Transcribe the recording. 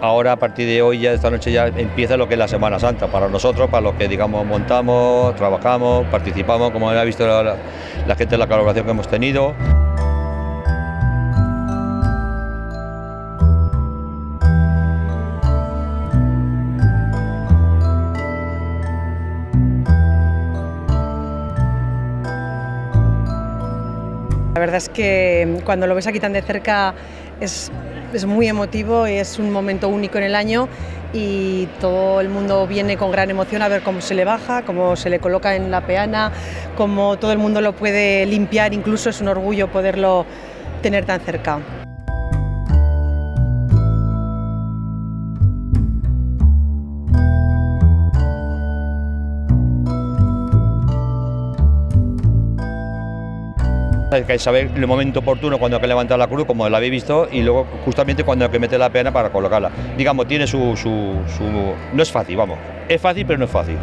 ahora a partir de hoy, ya esta noche ya empieza lo que es la Semana Santa para nosotros, para los que digamos montamos, trabajamos, participamos, como ha visto la, la gente de la colaboración que hemos tenido. La verdad es que cuando lo ves aquí tan de cerca es, es, muy emotivo, es un momento único en el año y todo el mundo viene con gran emoción a ver cómo se le baja, cómo se le coloca en la peana, cómo todo el mundo lo puede limpiar, incluso es un orgullo poderlo tener tan cerca. Hay que saber el momento oportuno cuando hay que levantar la cruz, como la habéis visto, y luego justamente cuando hay que meter la pena para colocarla. Digamos, tiene su, su, su... No es fácil, vamos. Es fácil, pero no es fácil.